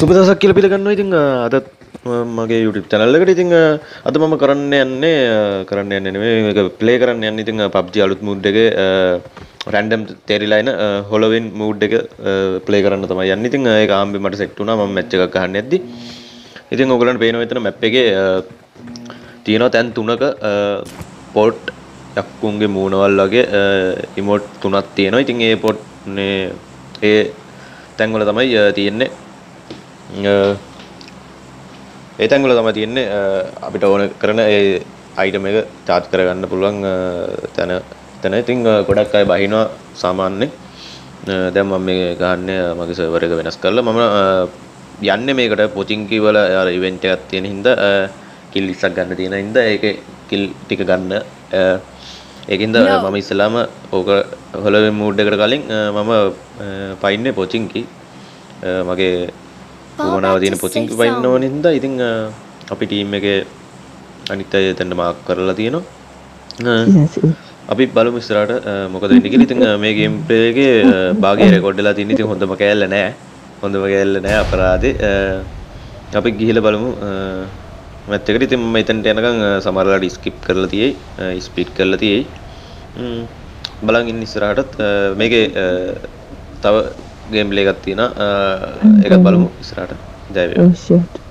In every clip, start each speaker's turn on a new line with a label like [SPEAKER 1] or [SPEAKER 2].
[SPEAKER 1] සුපදසක් කියල පිළිගන්න ඉතිං අදත් මගේ යුටි චැනල්ලකට ඉතිං අද මම කරන්න යන්නේ කරන්න යන්නේ ප්ලේ කරන්න යන්න ඉතිං පබ්ජි අලුත් මුඩ් එක රැන්ඩම් තෙරිලායින හොලවෙන් මූඩ් එක ප්ලේ කරන්න තම යන්න. ඉතිං ඒ ආම්බි මට සෙක්ටුනා ම මච්ච එකක් කහන්න ඇද ඉතින් ඔගලන් පේන වෙතන මැප් එක තියෙනවා තැන් තුනක පොට් යක්කුන්ගේ මූුණවල් වගේ ඉමෝට් තුනත් තියෙනවා. ඉතින් ඒ පොට් ඒ තැන්වල තමයි තියෙන්නේ. ඒ තැන්වල තම තියෙන්නේ. අපිට ඕන කරන ඒ අයිටම එක චාත් කරගන්න පුළුවන්. තැන තැන. ඉතිං ගොඩක් අය බහිනවා සාමාන්‍යෙන් දැම් මම මේ ගන්න මගේ සවර එක වෙනස් කරලා. මම යන්න මේකට පොචිංකි වල ඉවෙන්ට එකත් තියෙන හින්ද. කිල් ඉස්සක් ගන්න තියෙන හින්ද. ඒක කිල් ටික ගන්න. ඒකින්ද මම ඉස්සලාම ඕක හොල මූඩ්ඩකට කලින් මම පයින්න පොචිංකි මගේ උමනාව තියෙන පොචිංකි පයින්න ඕනින්ද ඉතිං අපි ටීම් එක අනිත් අය තැන්න මාක් කරලා තියෙනවා අපි බලමු ඉස්සරහට මොකද වෙන්නේ කියලා. ඉතින් මේ ගේම් ප්ලේ එකේ භාගය රෙකෝඩ් වෙලා තියෙන ඉතින් හොඳම කෑල්ල නෑ. හොඳම කෑල්ල නෑ අපරාධේ. අපි ගිහිල්ලා බලමු මැත් එකට. ඉතින් මම එතනට යනකම් සමහරලාට ස්කිප් කරලා තියෙයි, ස්පීඩ් කරලා තියෙයි. බලන් ඉන්න ඉස්සරහටත් මේකේ තව ගේම් ප්ලේ එකක් තියෙනවා. ඒකත් බලමු ඉස්සරහට. ජය වේවා.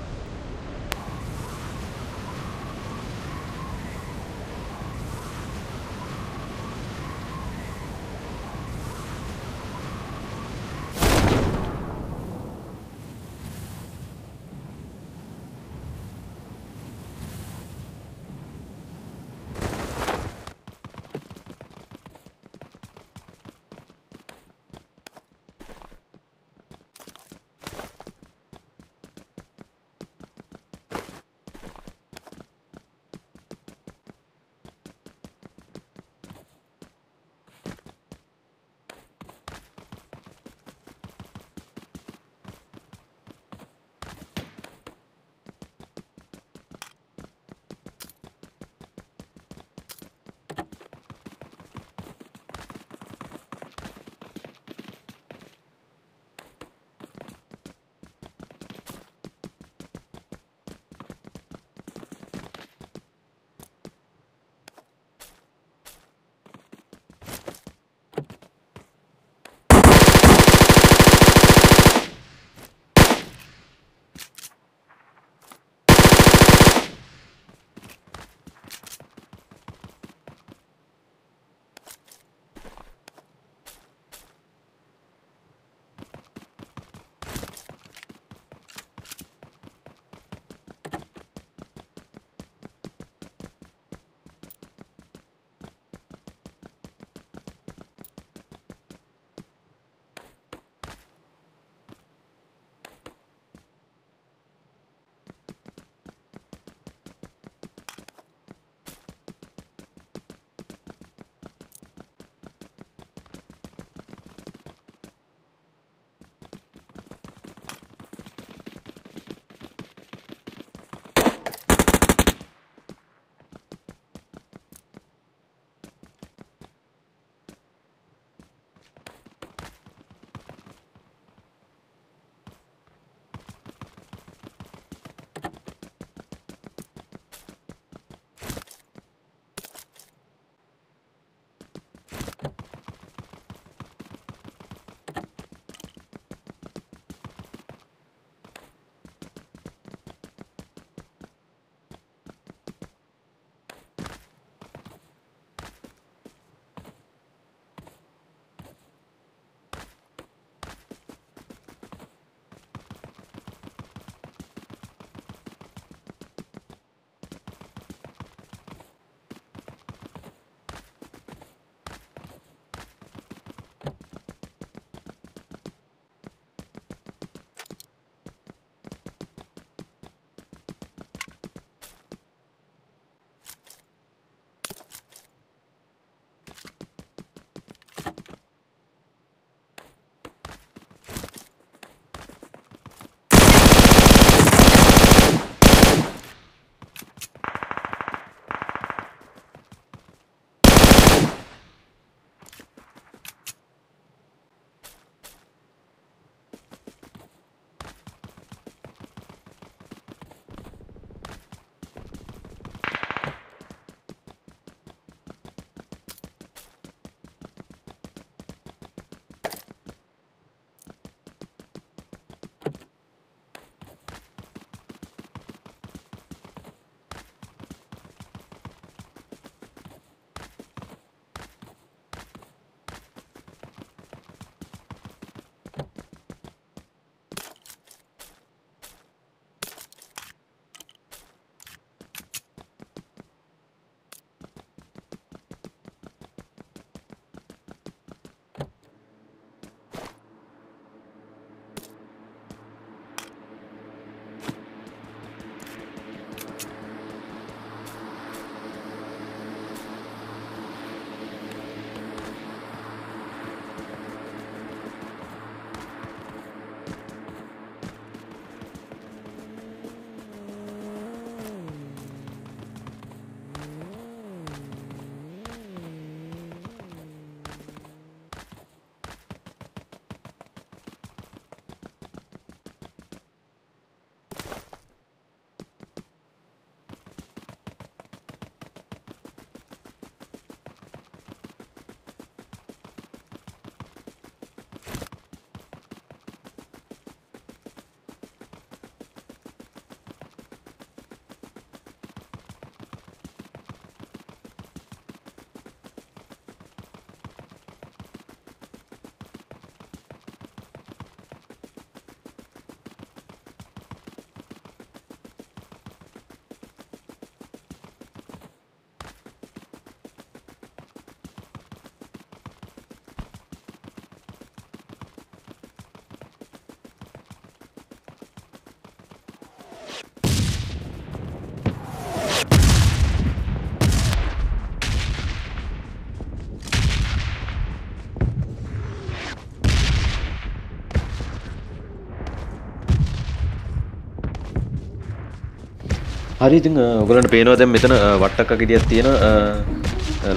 [SPEAKER 1] හරි ඉතින් ඔගලන්ට පේනවා දැන් මෙතන වට්ටක්ක ගෙඩියක් තියෙන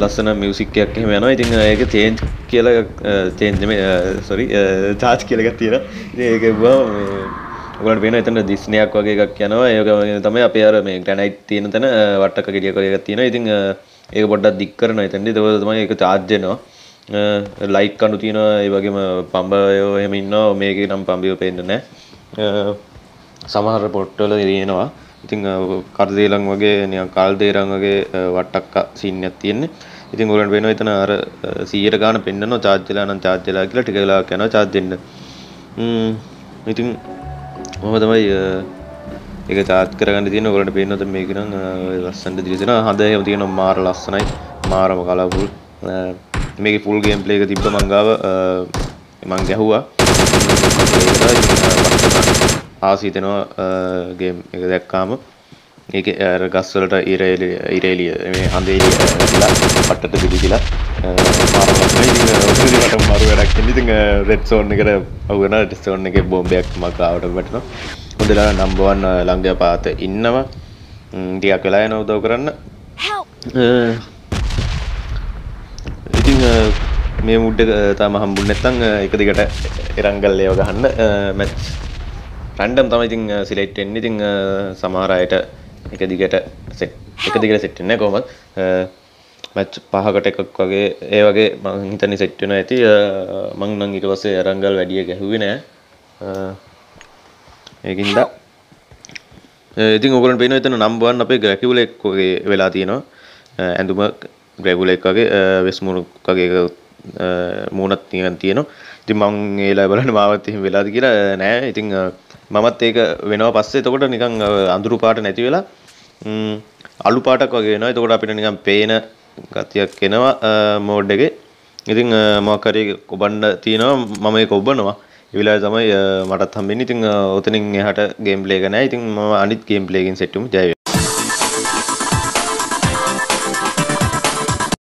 [SPEAKER 1] ලස්සන මියුසික් එකක් එහෙම යනවා. ඉතින් ඒක චේන්ජ් කියලා චේන්ජ් නෙමෙයි සෝරි චාර්ජ් කියලා එකක් තියෙනවා. ඉතින් ඒක ඔගලන්ට පේනවා එතන දිස්නයක් වගේ එකක් යනවා. ඒක තමයි අපේ අර මේ ග්‍රැනයිට් තියෙන තැන වට්ටක්ක ගෙඩියක් වගේ එකක් තියෙනවා. ඉතින් ඒක පොඩ්ඩක් දික් කරනවා එතනදී. ඒක තමයි ඒක චාර්ජ් වෙනවා. ලයිට් කණු තියෙනවා ඒ වගේම පම්බයෝ එහෙම ඉන්නවා මේකේ නම් පම්බියෝ පේන්නේ නැහැ. සමහර පොට්ටවල තියෙනවා. ඉතින් කරදේලං වගේ නිකන් කාල් දේරං වගේ වට්ටක්ක සීන් එකක් තියෙන්නේ. ඉතින් ඔයගලන්ට වෙනවා එතන අර 100ට ගාන පෙන්නනවා charge වෙලා නම් charge වෙලා කියලා ටික වෙලාවක් යනවා charge දෙන්න. ම්ම් ඉතින් මොහොම තමයි ඒක charge කරගන්න තියෙන ඔයගලන්ට පේනවද මේක නම් ලස්සනට දිලිසෙනවා. හඳ එහෙම තියෙනවා මාර ලස්සනයි. මාරම කලර්ෆුල්. මේකේ full game play එක තිබ්බ මං ගාව මං ගැහුවා. ආසීතනවා ගේම් එක දැක්කාම. ඒක ගස්වලට ඉර ඉරේලිය මේ වෙලා පට්ටට පිළිසිලා මට මරු වැඩක් ඉතින් රෙඩ් සෝන් එකට අවුන රෙඩ් සෝන් එකේ බෝම්බයක් මකාවට වැටෙනවා. හොඳලා නම්බර් 1 ළඟ පාත ඉන්නවා. ටිකක් වෙලා යන උදව් කරන්න. ඉතින් මේ මුඩ්ඩ තාම හම්බුන් නැත්තම් එක දිගට එරංගල් ඒව ගහන්න. මැච් රැන්ඩම් තමයි ඉතින් සිලෙක්ට් වෙන්නේ. ඉතින් සමහර අයට එක දිගට සෙට් එක දිගට සෙට් වෙන්නේ කොහොමද? මැච් පහකට එකක් වගේ ඒ වගේ මං හිතන්නේ සෙට් වෙනවා ඇති. මං නම් ඊට පස්සේ අරංගල් වැඩි ගැහුවේ නෑ. ඒකින්ද ඉතින් ඔයගොල්ලන්ට පේනවා එතන නම්බර් 1 අපේ ග්‍රැකියුලෙක් වගේ වෙලා තියෙනවා. ඇඳුම ග්‍රැගුලෙක් වගේ වෙස්මුණුක් වගේ මූණක් තියෙනවා. ඉතින් මං ඒලා බලන්න මාවත් එහෙම වෙලාද කියලා නෑ. ඉතින් මමත් ඒක වෙනවා පස්සේ එතකොට නිකන් අඳුරු පාට නැති වෙලා අලු පාටක් වගේ වෙනවා. එතකොට අපිට නිකන් පේන ගතියක් එනවා මෝඩ් එකේ. ඉතින් මොකක් හරි කොබන්න තියෙනවා මම ඒක ඔබනවා. ඒ වෙලාවේ තමයි මටත් හම්බෙන්නේ. ඉතින් ඔතනින් එහාට ගේම් ප්ලේ එක නැහැ. ඉතින් මම අනිත් ගේම් ප්ලේ එකකින් සෙට් වෙමු. ජය